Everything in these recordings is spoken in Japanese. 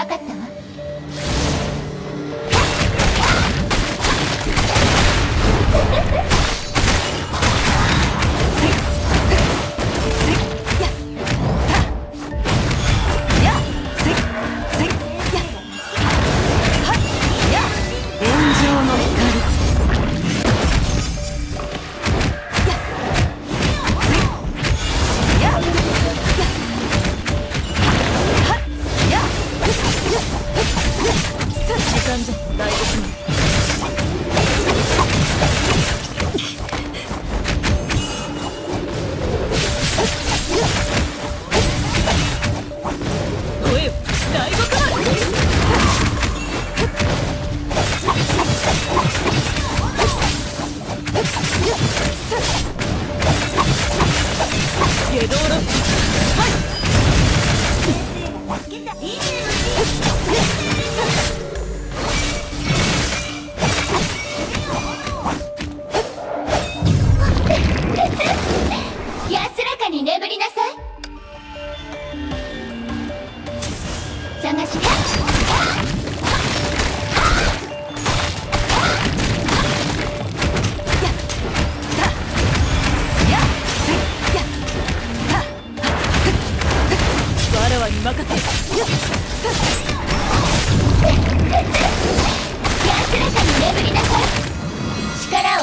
分かったわ。安らかに眠りなさい。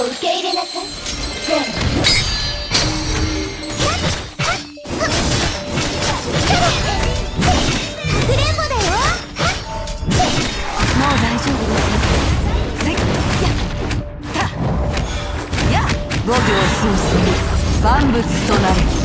を受け入れなさい。五進万物となれ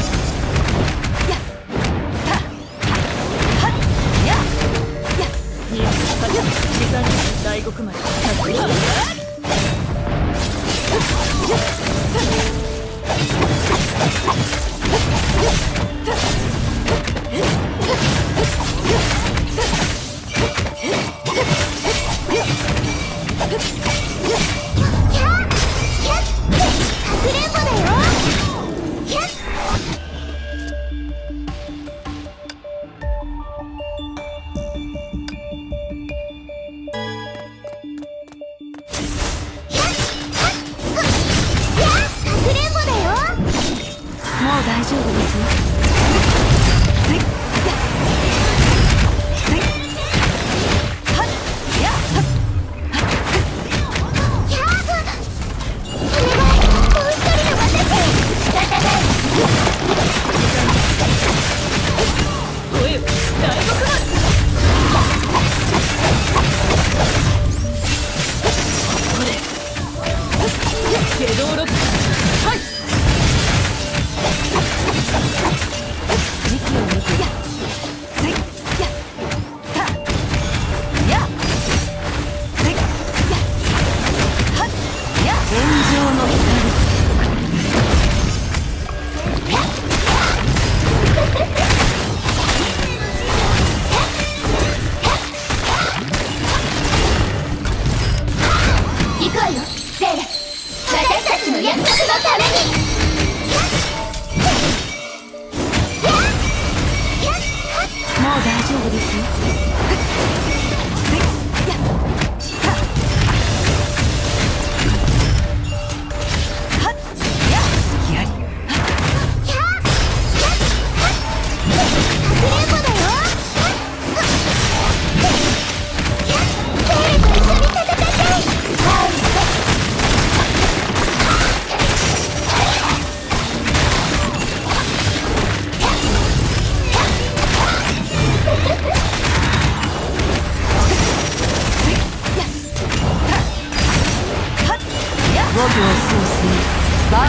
大丈夫ですよ。のために。もう大丈夫ですよ。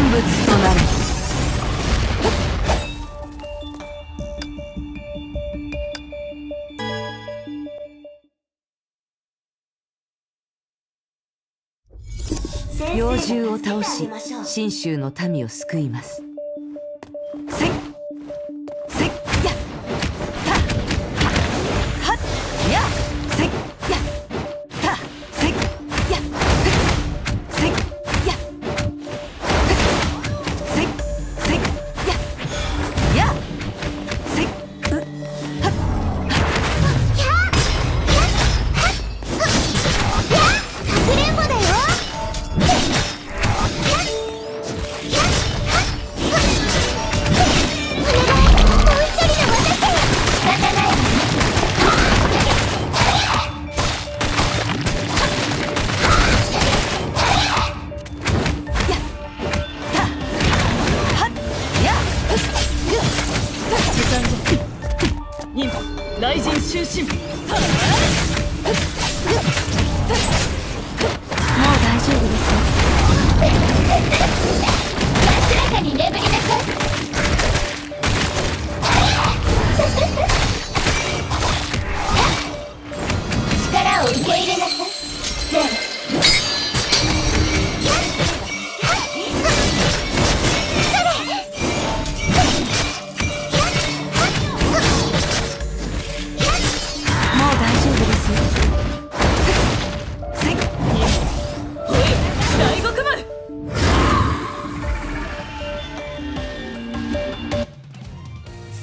物となる。妖獣を倒し信州の民を救います。雷神終身もう大丈夫です。よ明らかに眠りなさい力を受け入れなさい。ゼロ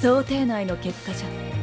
想定内の結果じゃ。